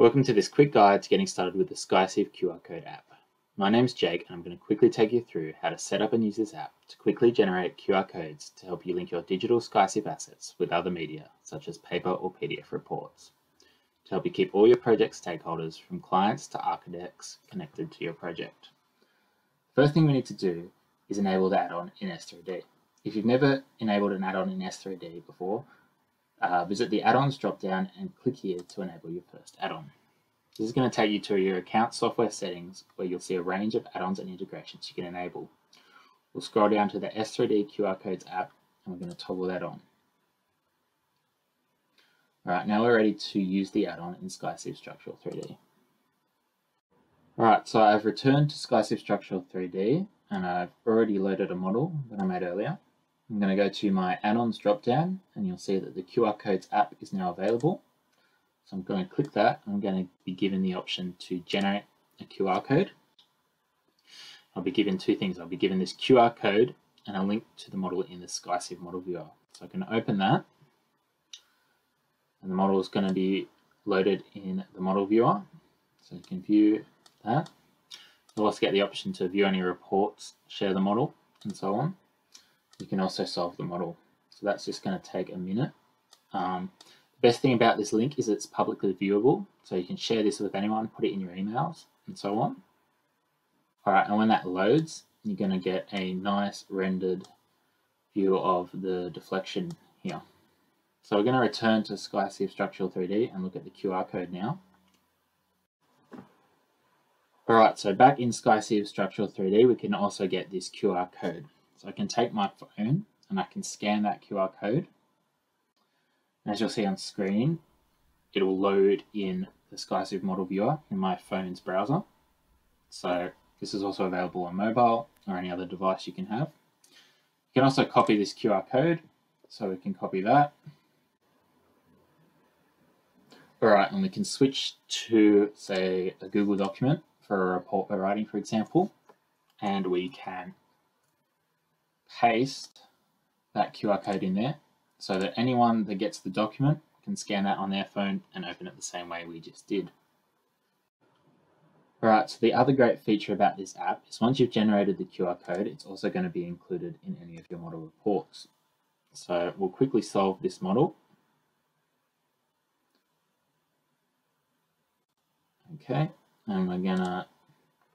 Welcome to this quick guide to getting started with the SkyCiv QR Code app. My name is Jake and I'm going to quickly take you through how to set up and use this app to quickly generate QR codes to help you link your digital SkyCiv assets with other media, such as paper or PDF reports, to help you keep all your project stakeholders from clients to architects connected to your project. First thing we need to do is enable the add-on in S3D. If you've never enabled an add-on in S3D before, uh, visit the add-ons drop-down and click here to enable your first add-on. This is going to take you to your account software settings where you'll see a range of add-ons and integrations you can enable. We'll scroll down to the S3D QR Codes app and we're going to toggle that on. Alright, now we're ready to use the add-on in SkyCiv Structural 3D. Alright, so I've returned to SkyCiv Structural 3D and I've already loaded a model that I made earlier. I'm going to go to my add-ons drop-down and you'll see that the QR Codes app is now available. So I'm going to click that. I'm going to be given the option to generate a QR code. I'll be given two things. I'll be given this QR code and a link to the model in the SkyCiv model viewer. So I can open that and the model is going to be loaded in the model viewer. So you can view that. You'll also get the option to view any reports, share the model, and so on you can also solve the model. So that's just going to take a minute. Um, the best thing about this link is it's publicly viewable, so you can share this with anyone, put it in your emails, and so on. All right, and when that loads, you're going to get a nice rendered view of the deflection here. So we're going to return to SkyCiv Structural 3D and look at the QR code now. Alright, so back in SkyCiv Structural 3D, we can also get this QR code. So I can take my phone and I can scan that QR code. As you'll see on screen, it will load in the SkyCiv model viewer in my phone's browser. So this is also available on mobile or any other device you can have. You can also copy this QR code. So we can copy that. All right, and we can switch to, say, a Google document for a report we're writing, for example, and we can paste that QR code in there so that anyone that gets the document can scan that on their phone and open it the same way we just did. Alright, so the other great feature about this app is once you've generated the QR code, it's also going to be included in any of your model reports. So we'll quickly solve this model. Okay, and we're going to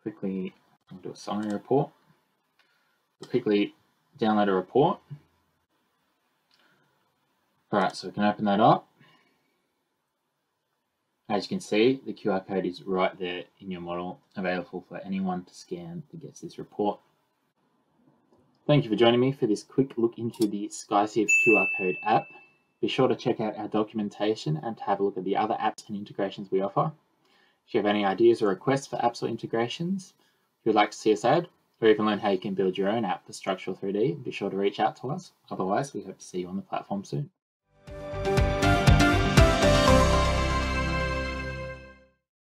quickly do a summary report. We'll quickly download a report. All right, so we can open that up. As you can see, the QR code is right there in your model, available for anyone to scan that gets this report. Thank you for joining me for this quick look into the SkyCiv QR code app. Be sure to check out our documentation and to have a look at the other apps and integrations we offer. If you have any ideas or requests for apps or integrations you would like to see us add, or even learn how you can build your own app for Structural 3D, be sure to reach out to us. Otherwise, we hope to see you on the platform soon.